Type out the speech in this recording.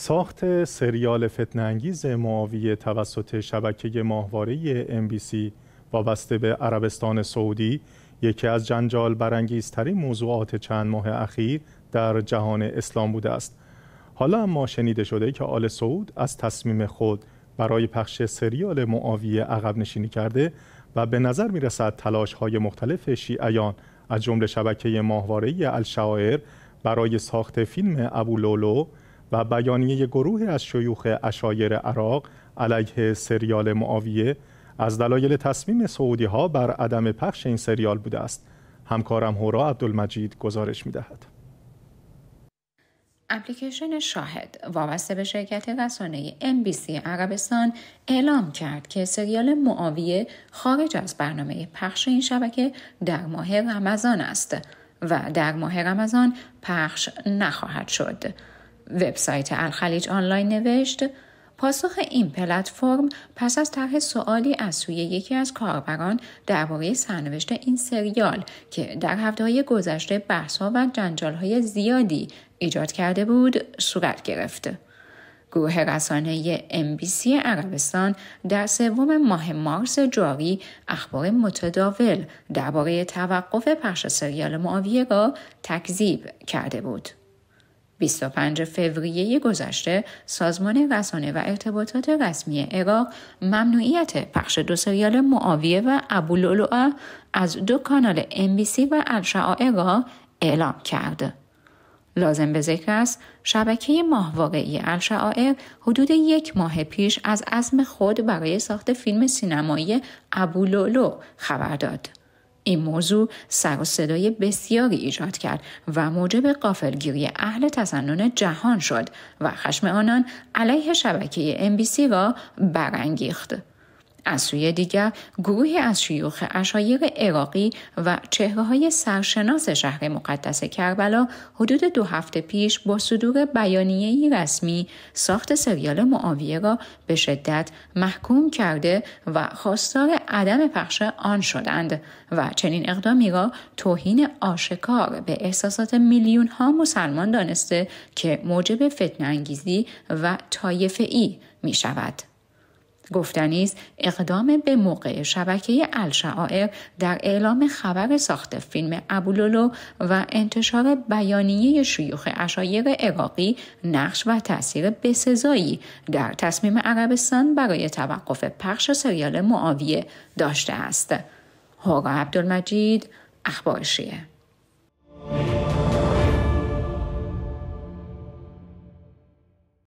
ساخت سریال فتنانگیز معاویه توسط شبکه ماهواره MBC وابسته به عربستان سعودی یکی از جنجال برانگیزترین موضوعات چند ماه اخیر در جهان اسلام بوده است. حالا اما شنیده شده که آل سعود از تصمیم خود برای پخش سریال معاویه عقب نشینی کرده و به نظر می رسد تلاش های مختلف شیعیان از جمله شبکه ماهواره الشاعر برای ساخت فیلم ابو لولو و بیانیه گروه از شیوخ اشایر عراق علیه سریال معاویه از دلایل تصمیم سعودی ها بر عدم پخش این سریال بوده است همکارم هورا عبدالمجید گزارش می دهد. اپلیکیشن شاهد وابسته به شرکت رسانه NBC عربستان اعلام کرد که سریال معاویه خارج از برنامه پخش این شبکه در ماه رمضان است و در ماه رمضان پخش نخواهد شد. وبسایت الخلیج آنلاین نوشت پاسخ این پلتفرم پس از طرح سوالی از سوی یکی از کاربران درباره سرنوشت این سریال که در هفته های گذشته بحث و جنجال های زیادی ایجاد کرده بود صورت گرفت. گروه رسانه MBC عربستان در سوم ماه مارس جاری اخبار متداول درباره توقف پخش سریال معاویه را تکذیب کرده بود. 25 فوریه گذشته سازمان رسانه و ارتباطات رسمی عراق ممنوعیت پخش دو سریال معاویه و ابواللؤلؤ از دو کانال MBC و الشعائر را اعلام کرد. لازم به ذکر است شبکه ماهوارهای الشعائر حدود یک ماه پیش از عزم خود برای ساخت فیلم سینمایی ابواللؤلؤ خبر داد. این موضوع سر و صدای بسیاری ایجاد کرد و موجب قافلگیری اهل تسنن جهان شد و خشم آنان علیه شبکه MBC را برانگیخت. از سوی دیگر گروهی از شیوخ اشایر عراقی و چهره های سرشناس شهر مقدس کربلا حدود دو هفته پیش با صدور بیانیه رسمی ساخت سریال معاویه را به شدت محکوم کرده و خواستار عدم پخش آن شدند و چنین اقدامی را توهین آشکار به احساسات میلیون ها مسلمان دانسته که موجب فتنه انگیزی و طایفه ای می شود. گفتنی است اقدام به موقع شبکه الشعائر در اعلام خبر ساخت فیلم ابولولو و انتشار بیانیه شیوخ اشایر عراقی نقش و تاثیر بسزایی در تصمیم عربستان برای توقف پخش سریال معاویه داشته است. هورا عبدالمجید اخبار